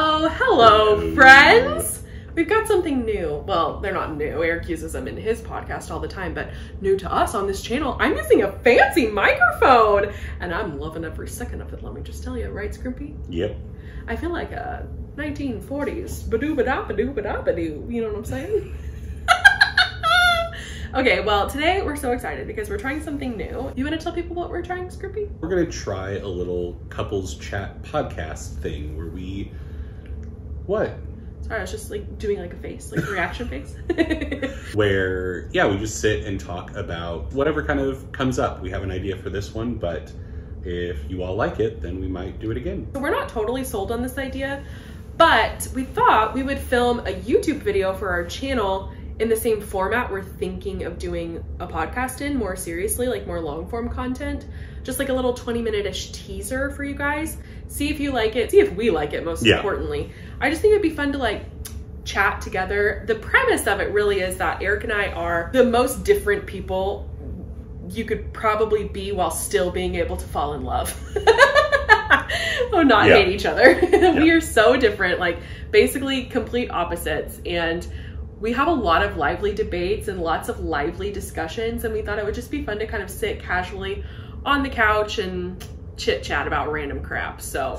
Oh, hello, friends! We've got something new. Well, they're not new. Eric uses them in his podcast all the time, but new to us on this channel. I'm using a fancy microphone, and I'm loving every second of it. Let me just tell you, right, Strimpy? Yep. I feel like a 1940s badoo badoo badoo badoo badoo. You know what I'm saying? okay, well, today we're so excited because we're trying something new. You want to tell people what we're trying, Strimpy? We're gonna try a little couples chat podcast thing where we what? Sorry, I was just like doing like a face, like a reaction face. Where yeah, we just sit and talk about whatever kind of comes up. We have an idea for this one, but if you all like it, then we might do it again. So we're not totally sold on this idea, but we thought we would film a YouTube video for our channel in the same format we're thinking of doing a podcast in more seriously, like more long form content. Just like a little 20 minute ish teaser for you guys. See if you like it, see if we like it, most Yeah. importantly. I just think it'd be fun to like chat together. The premise of it really is that Eric and I are the most different people you could probably be while still being able to fall in love. oh, not Yeah. hate each other. we are so different, like basically complete opposites. And we have a lot of lively debates and lots of lively discussions. And we thought it would just be fun to kind of sit casually on the couch and chit chat about random crap. So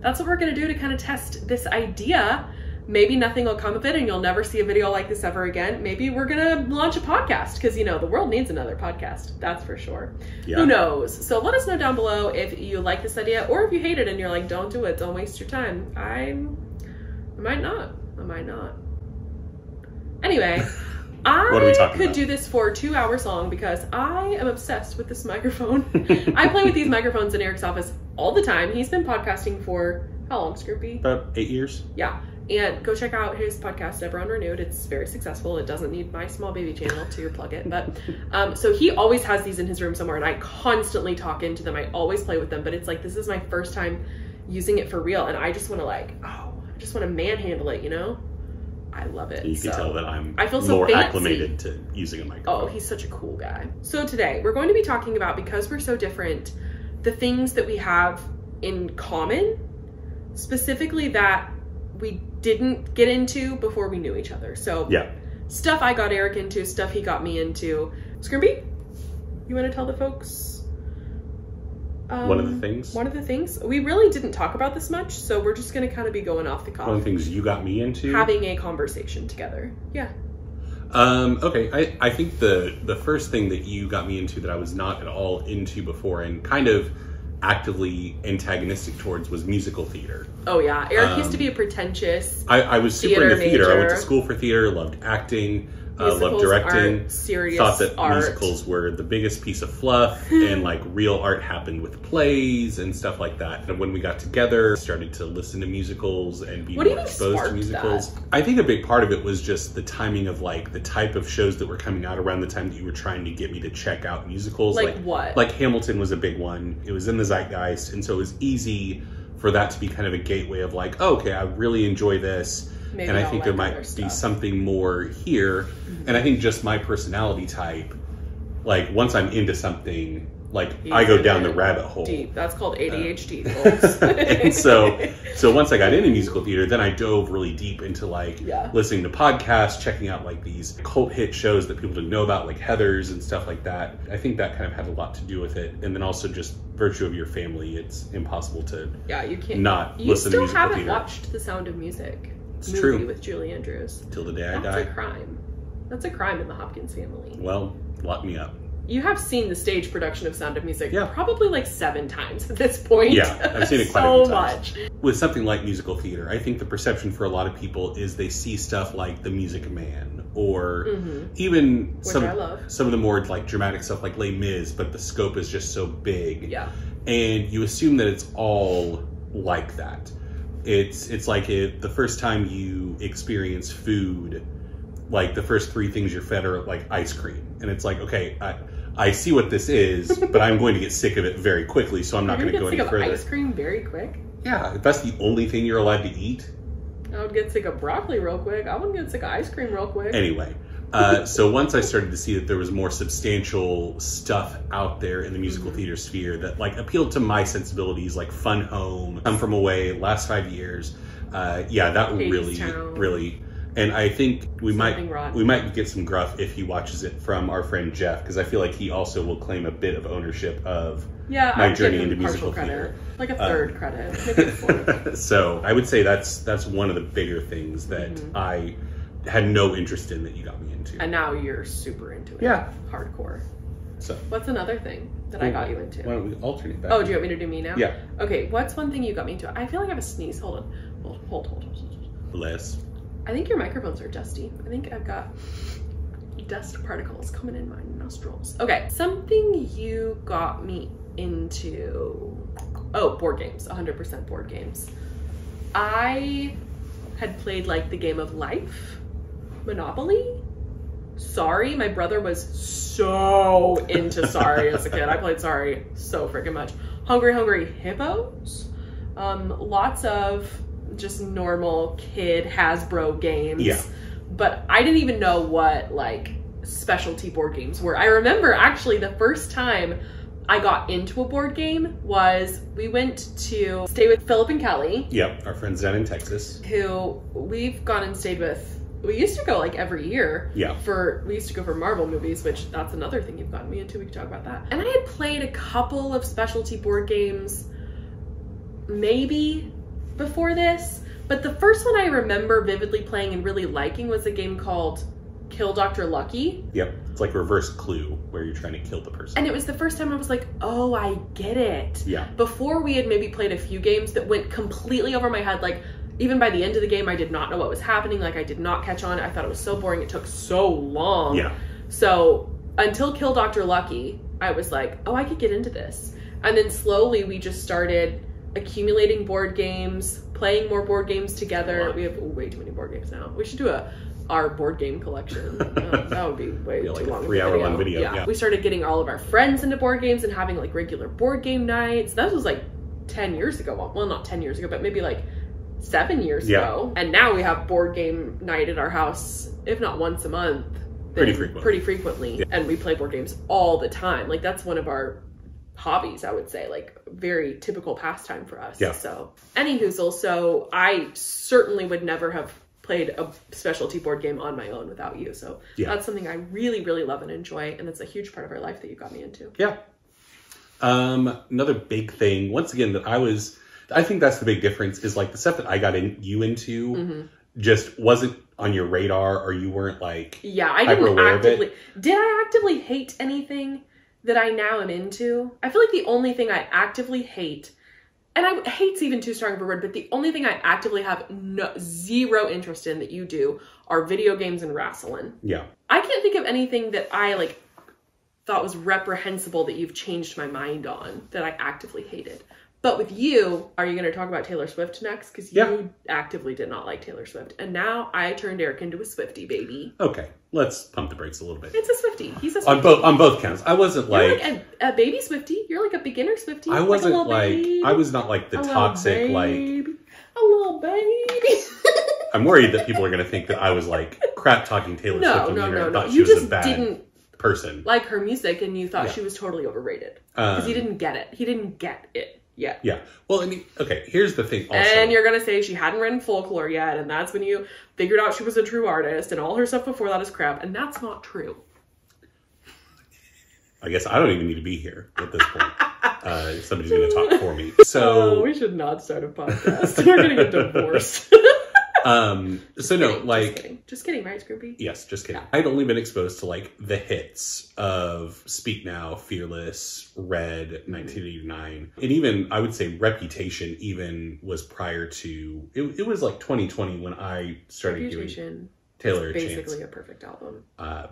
that's what we're gonna do to kind of test this idea. Maybe nothing will come of it and you'll never see a video like this ever again. Maybe we're gonna launch a podcast because you know the world needs another podcast. That's for sure. Yeah. Who knows? So let us know down below if you like this idea or if you hate it and you're like, don't do it, don't waste your time. I'm I might not. I might not. Anyway, I What are we talking could about? do this for two hours long because I am obsessed with this microphone. I play with these microphones in Eric's office all the time. He's been podcasting for how long, Strimpy? About eight years. Yeah. And go check out his podcast, Ever Unrenewed. It's very successful. It doesn't need my small baby channel to plug it. But um, so he always has these in his room somewhere, and I constantly talk into them. I always play with them, but it's like this is my first time using it for real, and I just want to like, oh, I just want to manhandle it, you know? I love it. You can So- tell that I'm I feel so more fancy. acclimated to using a microphone. Oh, he's such a cool guy. So today we're going to be talking about because we're so different, the things that we have in common, specifically that we didn't get into before we knew each other. So yeah. stuff I got Eric into, stuff he got me into. Strimpy, you want to tell the folks? Um, One of the things. One of the things we really didn't talk about this much, so we're just going to kind of be going off the cuff, One of the things you got me into. having a conversation together. Yeah. Um, okay, I, I think the the first thing that you got me into that I was not at all into before and kind of actively antagonistic towards was musical theater. Oh yeah, Eric used to Um, be a pretentious I, I was super Theater into theater. I went to school for theater, loved acting, uh, loved directing. Thought that art. musicals were the biggest piece of fluff, and like real art happened with plays and stuff like that. And when we got together, started to listen to musicals and be What more exposed to musicals. I think a big part of it was just the timing of like the type of shows that were coming out around the time that you were trying to get me to check out musicals. Like what? Like Hamilton was a big one. It was in the zeitgeist, and so it was easy for that to be kind of a gateway of like, oh, okay, I really enjoy this, Maybe and I think there might be stuff. Mm-hmm. something more here. And I think just my personality type, like once I'm into something, like I go down the rabbit hole. Deep. That's called ADHD, folks. and so so once I got into musical theater, then I dove really deep into like Yeah. listening to podcasts, checking out like these cult hit shows that people didn't know about, like Heathers and stuff like that. I think that kind of had a lot to do with it. And then also just virtue of your family, it's impossible to yeah, you can't. not You listen to still musical haven't theater watched The Sound of Music It's movie true. with Julie Andrews. till the day I die. That's a crime. That's a crime in the Hopkins family. Well, lock me up. You have seen the stage production of Sound of Music Yeah. probably like seven times at this point. Yeah, I've seen it quite a so few times. much. with something like musical theater, I think the perception for a lot of people is they see stuff like The Music Man or Mhm. even Which some some of the more like dramatic stuff like Les Mis, but the scope is just so big, Yeah. and you assume that it's all like that. It's it's like it, the first time you experience food, like the first three things you're fed are like ice cream, and it's like okay, I I see what this is, but I'm going to get sick of it very quickly, so I'm not going to go any of further. ice cream very quick. Yeah, if that's the only thing you're allowed to eat, I would get sick of broccoli real quick. I wouldn't get sick of ice cream real quick. Anyway, uh, so once I started to see that there was more substantial stuff out there in the musical theater sphere that like appealed to my sensibilities, like Fun Home, Come From Away, last five years, Uh, yeah, that Hades really, Town. really, and I think we Something might rotten. we might get some gruff if he watches it from our friend Jeff because I feel like he also will claim a bit of ownership of. Yeah, My I'd journey into musical credit. theater. Like a Uh, third credit. Maybe a fourth. so I would say that's that's one of the bigger things that Mhm. I had no interest in that you got me into. and now you're super into it. Yeah. Hardcore. So What's another thing that I got you into? why don't we alternate back? Oh, do you want me to do me now? Yeah, Okay, what's one thing you got me into? I feel like I have a sneeze. Hold on. Hold, hold, hold, hold, hold. less. I think your microphones are dusty. I think I've got dust particles coming in my nostrils. Okay, something you got me into. Oh, board games. 100% board games. I had played like the game of life, Monopoly. Sorry, my brother was so into Sorry as a kid. I played Sorry so freaking much. Hungry Hungry Hippos. Um, lots of just normal kid Hasbro games. Yeah. But I didn't even know what like specialty board games were. I remember actually the first time I got into a board game was we went to stay with Philip and Kelly Yep, our friends down in Texas. who we've gone and stayed with. We used to go like every year Yeah, for we used to go for Marvel movies, which that's another thing you've gotten me into. We can talk about that. And I had played a couple of specialty board games, maybe before this, but the first one I remember vividly playing and really liking was a game called Kill Dr. Lucky. yep. It's like reverse clue where you're trying to kill the person. And it was the first time I was like, oh, I get it. yeah, Before we had maybe played a few games that went completely over my head. Like, even by the end of the game, I did not know what was happening. Like, I did not catch on. I thought it was so boring. It took so long. yeah, So until Kill Dr. Lucky, I was like, oh, I could get into this. And then slowly we just started accumulating board games, playing more board games together. We have way too many board games now. We should do a our board game collection. That would be way Yeah, too like long. of three-hour long video, yeah. We started getting all of our friends into board games and having like regular board game nights. That was like 10 years ago. Well, not 10 years ago, but maybe like seven years Yeah. ago. And now we have board game night at our house, if not once a month. Pretty frequently. Pretty frequently. Yeah. And we play board games all the time. Like that's one of our hobbies, I would say, like very typical pastime for us. Yeah. So any so I certainly would never have played a specialty board game on my own without you. So Yeah. that's something I really, really love and enjoy, and it's a huge part of our life that you got me into. yeah. Um, another big thing, once again, that I was, I think that's the big difference is like the stuff that I got in you into hmm just wasn't on your radar or you weren't like, Yeah, I didn't actively. Did I actively hate anything that I now am into? I feel like the only thing I actively hate, and I hate's even too strong of a word, but the only thing I actively have no, zero interest in that you do are video games and wrestling. yeah, I can't think of anything that I like thought was reprehensible that you've changed my mind on that I actively hated. But with you, are you going to talk about Taylor Swift next? Because you Yeah. actively did not like Taylor Swift, and now I turned Eric into a Swifty baby. okay, let's pump the brakes a little bit. It's a Swifty. He's a Swifty. On both, on both counts. I wasn't You're like, like, a, a baby Swifty. You're like a beginner Swifty. I wasn't little like. I was not like the A little toxic, like, baby. a little baby. I'm worried that people are going to think that I was like crap talking Taylor no, Swift and no, no, and no. thought she You was a just bad didn't person. like her music, and you thought Yeah. she was totally overrated because Um, he didn't get it. He didn't get it yet. Yeah. Well, I mean, okay. Here's the thing. Also, And you're gonna say she hadn't written folklore yet, and that's when you figured out she was a true artist, and all her stuff before that is crap, and that's not true. I guess I don't even need to be here at this point. uh, if somebody's going to talk for me. So, oh, we should not start a podcast. We're gonna get divorced. um, so no, like Just kidding. just kidding, right, Strimpy? yes, just kidding. I'd only been exposed to like the hits of Speak Now, Fearless, Red, 1989, and even I would say Reputation. Even was prior to it. It was like 2020 when I started Reputation Taylor a chance. basically a perfect album. uh,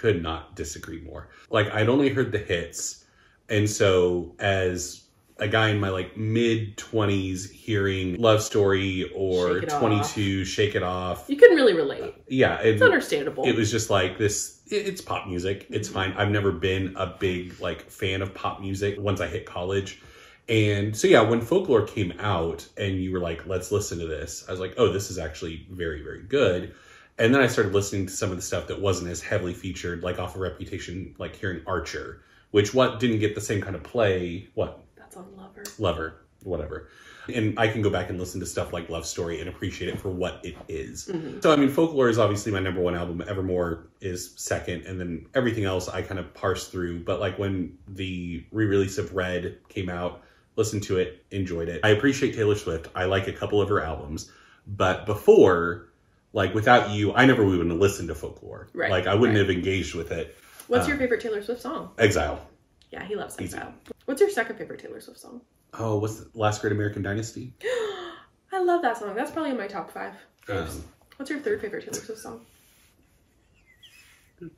could not disagree more. Like I'd only heard the hits, and so as a guy in my like mid twenties, hearing Love Story or Shake It Off. Twenty Two, Shake It Off, You couldn't really relate. Uh, yeah, it, It's understandable. it was just like this. it- It's pop music. It's fine. I've never been a big like fan of pop music. Once I hit college. And so yeah, when folklore came out and you were like, let's listen to this, I was like, oh, this is actually very, very good. And then I started listening to some of the stuff that wasn't as heavily featured, like off of Reputation, like hearing Archer, which what didn't get the same kind of play. What That's on Lover. Lover, whatever. And I can go back and listen to stuff like Love Story and appreciate it for what it is. Mhm. So, I mean, Folklore is obviously my number one album. Evermore is second. And then everything else I kind of parse through. But like when the re release of Red came out, listened to it, enjoyed it. I appreciate Taylor Swift. I like a couple of her albums. But before, like without you, I never would have listened to Folklore. Right, Like I wouldn't right. have engaged with it. What's Uh, your favorite Taylor Swift song? Exile. Yeah, he loves Easy. Exile. What's your second favorite Taylor Swift song? Oh, what's the Last Great American Dynasty? I love that song. That's probably in my top five. Um, What's your third favorite Taylor Swift song?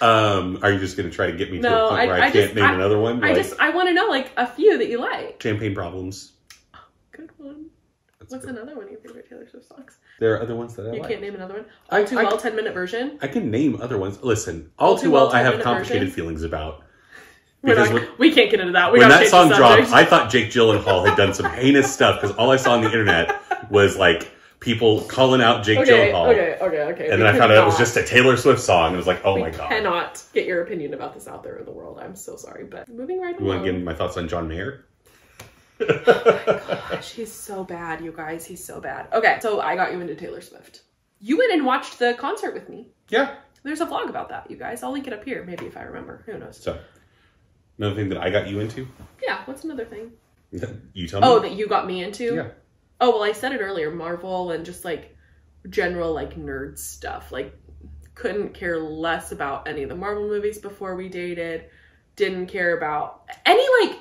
um, are you just going to try to get me to a point I- where I, I can't just- name I- another one? I just I want to know like a few that you like. Champagne Problems. Good one. That's What's good. another one of your favorite Taylor Swift songs? There are other ones that I You like. can't name another one. I- All too I- well, ten minute version. I can name other ones. Listen, all, All too Too well, Well, I have complicated version? feelings about. We're Because not, when, we can't get into that. We when that song dropped. I thought Jake Gyllenhaal had done some heinous stuff because all I saw on the internet was like people calling out Jake okay, Gyllenhaal. okay, okay, okay. And We then I found out it was just a Taylor Swift song. It was like, oh my god. cannot get your opinion about this out there in the world. I'm so sorry, but moving right on. You want along. to give my thoughts on John Mayer? Oh gosh, he's so bad, you guys. He's so bad. Okay, so I got you into Taylor Swift. You went and watched the concert with me. Yeah. There's a vlog about that, you guys. I'll link it up here, maybe if I remember. Who knows? So, another thing that I got you into? Yeah, what's another thing? You tell oh, me. Oh, that you got me into? yeah. Oh, well, I said it earlier Marvel and just like general like nerd stuff. Like, couldn't care less about any of the Marvel movies before we dated. Didn't care about any like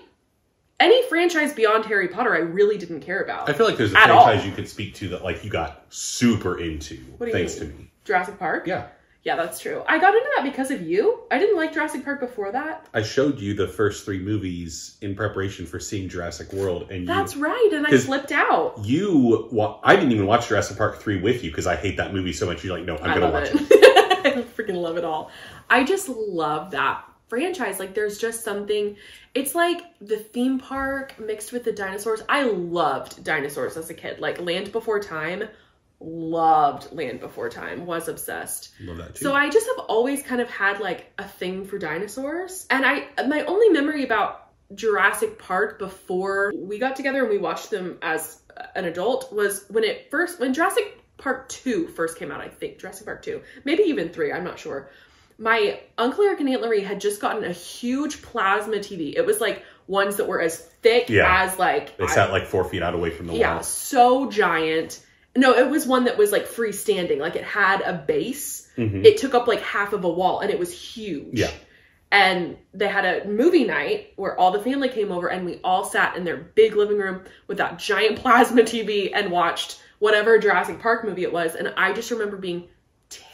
any franchise beyond Harry Potter. I really didn't care about. I feel like there's a franchise all. you could speak to that like you got super into What do you thanks mean? to me. Jurassic Park? Yeah. Yeah, that's true. I got into that because of you. I didn't like Jurassic Park before that. I showed you the first three movies in preparation for seeing Jurassic World, and you That's right, and I 'Cause- slipped out. you wa- I didn't even watch Jurassic Park three with you because I hate that movie so much. You're like, no, I'm I gonna love watch it. it. I freaking love it all. I just love that franchise. Like, there's just something. It's like the theme park mixed with the dinosaurs. I loved dinosaurs as a kid. Like Land Before Time. Loved Land Before Time. Was obsessed. Love that too. So I just have always kind of had like a thing for dinosaurs. And I my only memory about Jurassic Park before we got together and we watched them as an adult was when it first when Jurassic Park 2 first came out, I think. Jurassic Park 2. Maybe even 3, I'm not sure. My Uncle Eric and Aunt Lorraine had just gotten a huge plasma TV. It was like ones that were as thick Yeah. as like they I- sat like four feet out away from the yeah, wall. so giant. No, it was one that was like freestanding. Like it had a base. Mhm. It took up like half of a wall and it was huge. Yeah. And they had a movie night where all the family came over and we all sat in their big living room with that giant plasma TV and watched whatever Jurassic Park movie it was. And I just remember being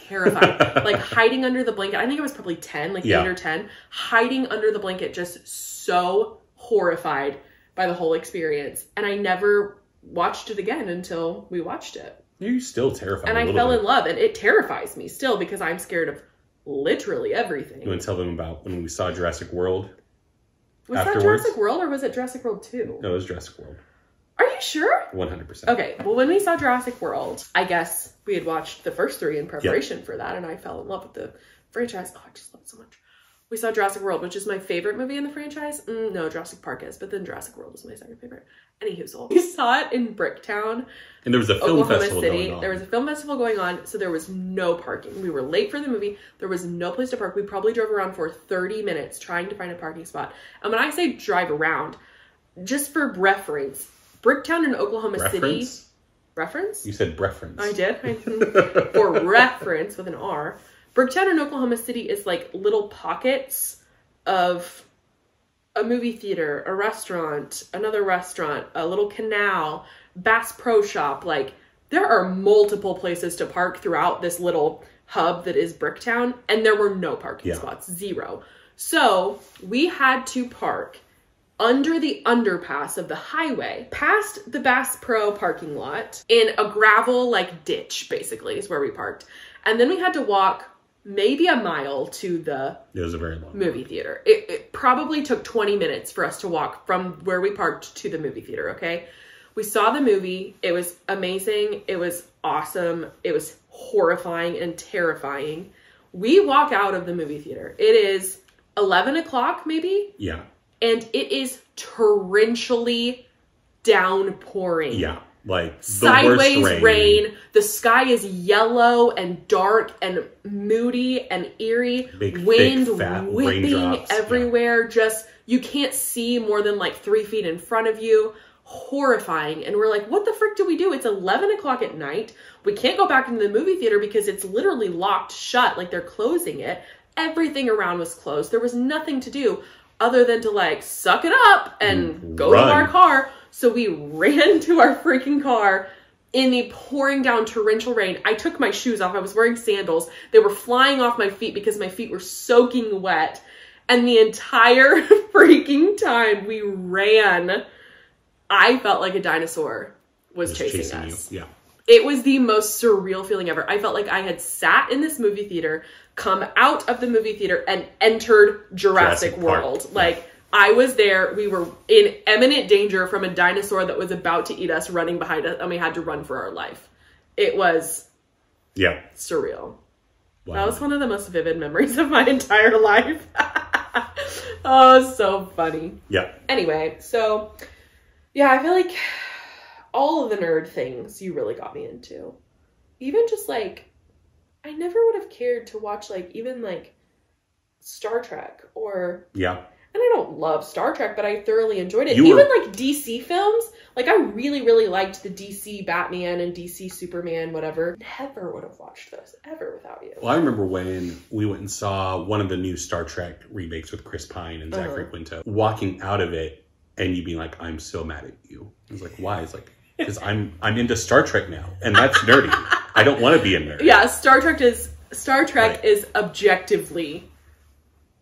terrified, like hiding under the blanket. I think I was probably 10, like Yeah. 8 or 10, hiding under the blanket, just so horrified by the whole experience. And I never watched it again until we watched it. You're still terrified. And I fell bit. in love, and it terrifies me still because I'm scared of literally everything. You want to tell them about when we saw Jurassic World? Was that afterwards? Jurassic World or was it Jurassic World 2? No, it was Jurassic World. Are you sure? 100%. Okay, well, when we saw Jurassic World, I guess we had watched the first three in preparation for that, and I fell in love with the franchise. Oh, I just love it so much. We saw Jurassic World, which is my favorite movie in the franchise. Mm, no, Jurassic Park is, but then Jurassic World is my second favorite. Anywho, so we saw it in Bricktown, And there was a film Oklahoma festival City. going on. There was a film festival going on, so there was no parking. We were late for the movie. There was no place to park. We probably drove around for 30 minutes trying to find a parking spot. And when I say drive around, just for reference, Bricktown in Oklahoma City. Reference? Reference? You said reference. I did. I, for reference with an R. Bricktown in Oklahoma City is like little pockets of a movie theater, a restaurant, another restaurant, a little canal, Bass Pro Shop. Like there are multiple places to park throughout this little hub that is Bricktown, and there were no parking Yeah. spots, zero. So we had to park under the underpass of the highway, past the Bass Pro parking lot, in a gravel like ditch, basically, is where we parked. And then we had to walk maybe a mile to the It was a very long. movie theater. It, it probably took 20 minutes for us to walk from where we parked to the movie theater, okay? We saw the movie. It was amazing. It was awesome. It was horrifying and terrifying. We walk out of the movie theater. It is 11 o'clock, maybe, Yeah. and it is torrentially downpouring. Yeah, like Sideways rain. rain. The sky is yellow and dark and moody and eerie. Big, thick, Wind fat whipping raindrops, yeah. everywhere. Just you can't see more than like three feet in front of you. Horrifying. And we're like, what the frick do we do? It's 11 o'clock at night. We can't go back into the movie theater because it's literally locked shut. Like they're closing it. Everything around was closed. There was nothing to do other than to like suck it up and Mm, go run. to our car. So we ran to our freaking car in the pouring down torrential rain. I took my shoes off. I was wearing sandals. They were flying off my feet because my feet were soaking wet. And the entire freaking time we ran, I felt like a dinosaur was, chasing, chasing us. you. Yeah. It was the most surreal feeling ever. I felt like I had sat in this movie theater, come out of the movie theater, and entered Jurassic, Jurassic Park. World. Like, I was there. We were in imminent danger from a dinosaur that was about to eat us running behind us, and we had to run for our life. It was Yeah. surreal. Wow. That was one of the most vivid memories of my entire life. oh, so funny. yeah. Anyway, so yeah, I feel like all of the nerd things you really got me into. Even just like I never would have cared to watch like even like Star Trek or Yeah. And I don't love Star Trek, but I thoroughly enjoyed it. You Even were- like DC films, like I really, really liked the DC Batman and DC Superman, whatever. Never would have watched those ever without you. Well, I remember when we went and saw one of the new Star Trek remakes with Chris Pine and Zachary Uh-huh. Quinto, walking out of it and you being like, "I'm so mad at you." I was like, "Why?" It's like, "Because I'm I'm into Star Trek now, and that's nerdy. I don't want to be a nerd." Yeah, Star Trek is Star Trek Right. is objectively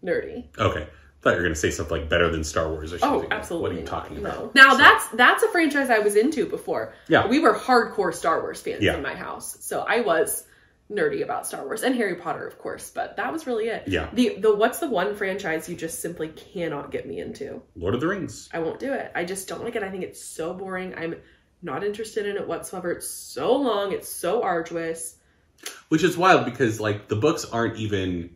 nerdy. Okay. Thought you were gonna say something like better than Star Wars or something. Oh, something. absolutely. What are you talking about? No. Now So- that's that's a franchise I was into before. Yeah. We were hardcore Star Wars fans Yeah. in my house. So I was nerdy about Star Wars and Harry Potter, of course, but that was really it. Yeah. The the what's the one franchise you just simply cannot get me into? Lord of the Rings. I won't do it. I just don't like it. I think it's so boring. I'm not interested in it whatsoever. It's so long, it's so arduous. Which is wild because like the books aren't even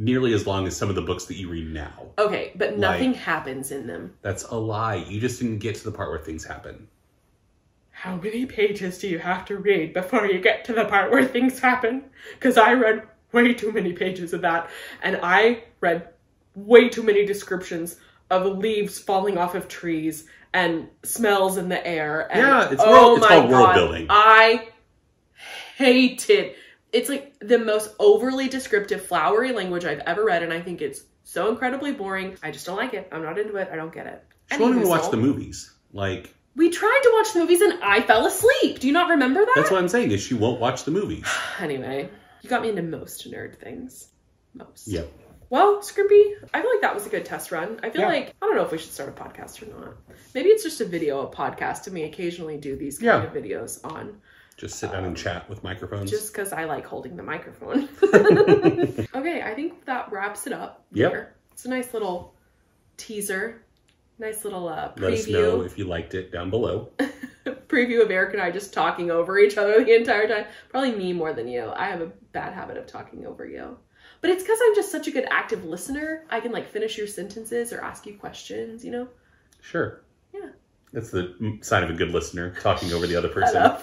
nearly as long as some of the books that you read now. Okay, but nothing Like- happens in them. That's a lie. You just didn't get to the part where things happen. How many pages do you have to read before you get to the part where things happen? Because I read way too many pages of that, and I read way too many descriptions of leaves falling off of trees and smells in the air. And, Yeah, it's oh world- it's my called world building. I hated. It's like the most overly descriptive, flowery language I've ever read, and I think it's so incredibly boring. I just don't like it. I'm not into it. I don't get it. She even Anywho, watch the movies. Like we tried to watch the movies and I fell asleep. Do you not remember that? that's what I'm saying is she won't watch the movies. Anyway, you got me into most nerd things. Most. Yeah. Well, Strimpy, I feel like that was a good test run. I feel Yeah. like I don't know if we should start a podcast or not. Maybe it's just a video, a podcast, and we occasionally do these kind Yeah. of videos on Just sit down and chat with microphones. just because I like holding the microphone. okay, I think that wraps it up. Here. It's a nice little teaser, nice little uh, Let us know if you liked it down below. preview of Eric and I just talking over each other the entire time. Probably me more than you. I have a bad habit of talking over you. But it's because I'm just such a good active listener. I can like finish your sentences or ask you questions, you know? Sure. Yeah. That's the sign of a good listener, talking over the other person.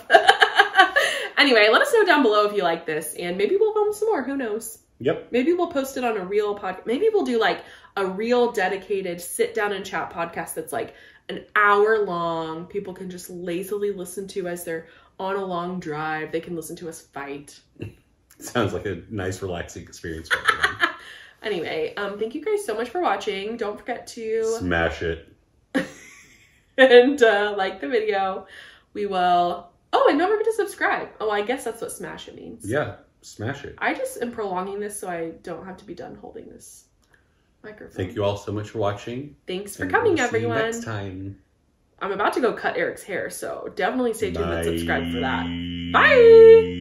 Anyway, let us know down below if you like this, and maybe we'll film some more. Who knows? Yep. Maybe we'll post it on a real podcast. Maybe we'll do like a real dedicated sit down and chat podcast that's like an hour long. People can just lazily listen to as they're on a long drive. They can listen to us fight. Sounds like a nice, relaxing experience for everyone. Anyway, um, thank you guys so much for watching. Don't forget to Smash it. and uh, like the video. We will. Oh, and don't forget to subscribe. Oh, I guess that's what smash it means. Yeah. Smash it. I just am prolonging this so I don't have to be done holding this microphone. Thank you all so much for watching. Thanks for and coming, we'll see you everyone. next time. I'm about to go cut Eric's hair, so definitely stay tuned and subscribe for that. Bye. Bye.